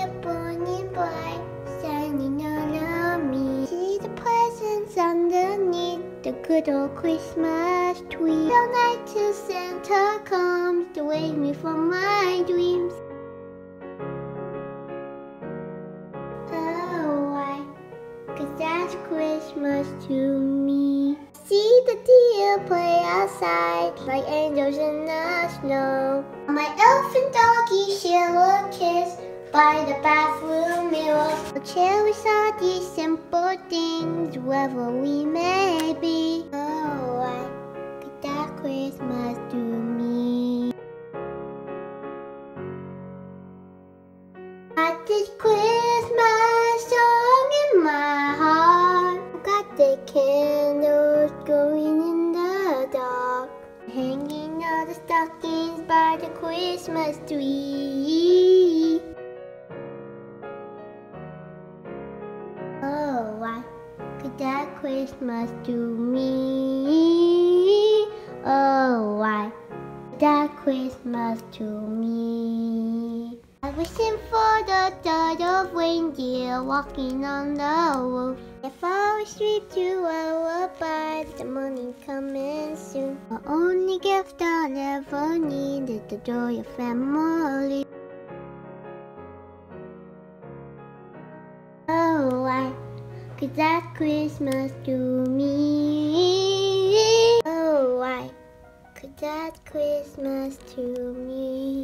dear burning bright, shining all around me. See the presents underneath the good old Christmas tree. All night till Santa comes to wake me from my dreams. Oh, why? Cause that's Christmas to me. See the deer play outside like angels in the snow. My elf and doggy share a kiss by the bathroom mirror. Cherish all these simple things wherever we may be. Oh, why could that Christmas to me? Got this Christmas song in my heart. Got the candles going in the dark. Hanging all the stockings by the Christmas tree. Why could that Christmas to me? Oh, why that Christmas to me? I wishing for the thought of reindeer walking on the roof. If I sleep to our by the morning coming soon. The only gift I'll ever need is the joy of family. Could that Christmas to me? Oh, why could that Christmas to me?